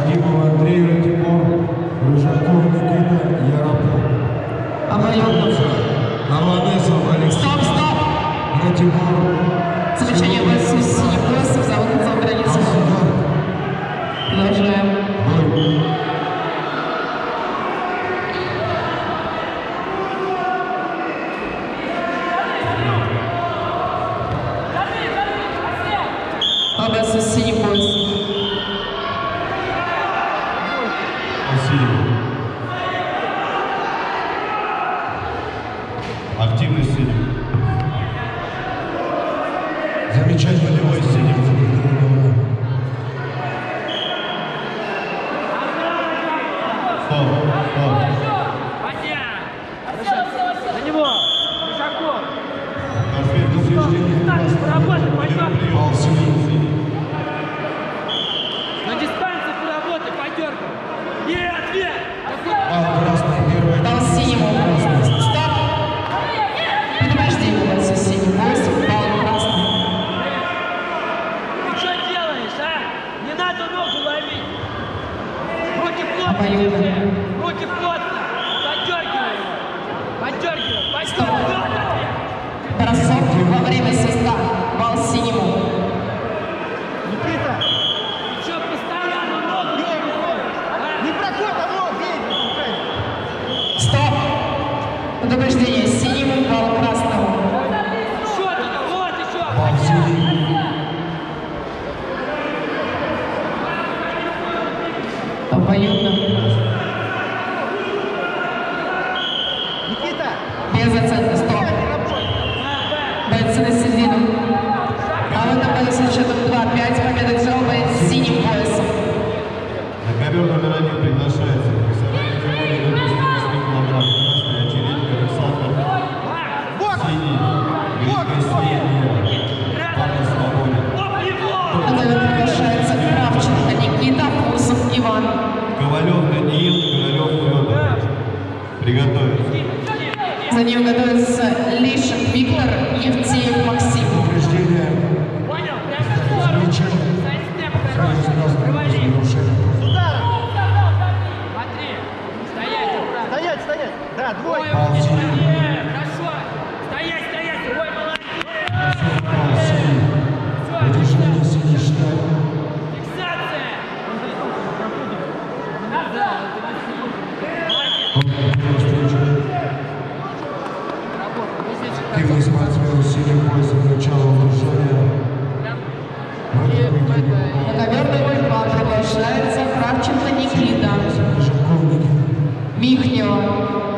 Артемов Андрей Ратибор, Рыжаков Никита Яропов. Обоюдно. Аванесов Алексей Стоп, стоп! Ратибор. Замечание ВСУ синий пояс за за границей. Продолжаем. Бой синий пояс. Васильев. Активный синий. Замечание Болевой синий. Стоп, стоп. На него! Держи. Руки плотно! Стоп. Подергивай! Бросок во время свистка. Бал синему. Никита! Что, постоянно ногу не? Не проход, а бей! Стоп! Предупреждение синему. Бал красному. Еще туда, вот еще! Пал синий. Обоюдно. Никита! Без оценки. Стоп. Бойцы на середину. А в этом бою со счетом 2-5 победа с синим поясом. На ковер номер один приглашается профессиональный фигурный до 108 килограмм. Красный очередник Александр. Синий. Великая синяя. Павел Свободин. Оп, его! На бою приглашается Кравченко Никита, Фурсов Иван. Ковалев Даниил, Королев Федор. Приготовиться. За ним готовится Лишин Виктор, Евтеев Активный спортсмен с синим поясом начала. Бой два приглашается Кравченко Никита. Михнева,